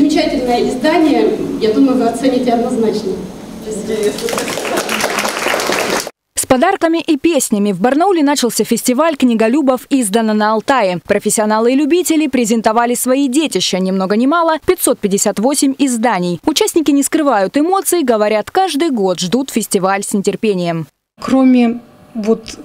замечательное издание. Я думаю, вы оцените однозначно. С подарками и песнями в Барнауле начался фестиваль книголюбов «Издано на Алтае». Профессионалы и любители презентовали свои детища, ни много ни мало, 558 изданий. Участники не скрывают эмоций, говорят, каждый год ждут фестиваль с нетерпением. Кроме вот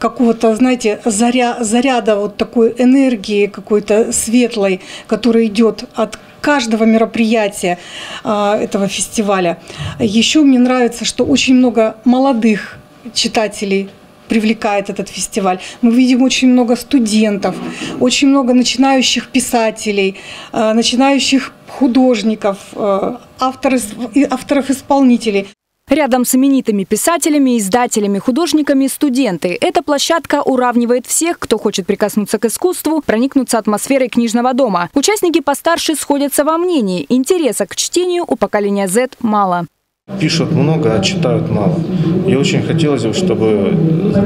какого-то, знаете, заря, заряда вот такой энергии какой-то светлой, которая идет от каждого мероприятия а, этого фестиваля. Еще мне нравится, что очень много молодых читателей привлекает этот фестиваль. Мы видим очень много студентов, очень много начинающих писателей, а, начинающих художников, а, авторов-исполнителей. Рядом с именитыми писателями, издателями, художниками – студенты. Эта площадка уравнивает всех, кто хочет прикоснуться к искусству, проникнуться атмосферой книжного дома. Участники постарше сходятся во мнении. Интереса к чтению у поколения Z мало. Пишут много, а читают мало. И очень хотелось бы, чтобы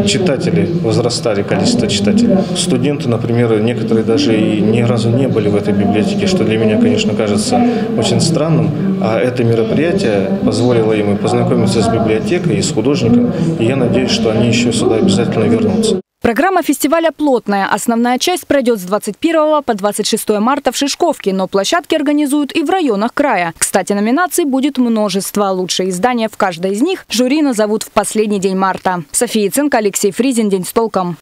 читатели возрастали, количество читателей. Студенты, например, некоторые даже и ни разу не были в этой библиотеке, что для меня, конечно, кажется очень странным. А это мероприятие позволило им познакомиться с библиотекой и с художником. И я надеюсь, что они еще сюда обязательно вернутся. Программа фестиваля плотная. Основная часть пройдет с 21 по 26 марта в Шишковке, но площадки организуют и в районах края. Кстати, номинаций будет множество. Лучшие издания в каждой из них жюри назовут в последний день марта. София Цинка, Алексей Фризин. День с толком.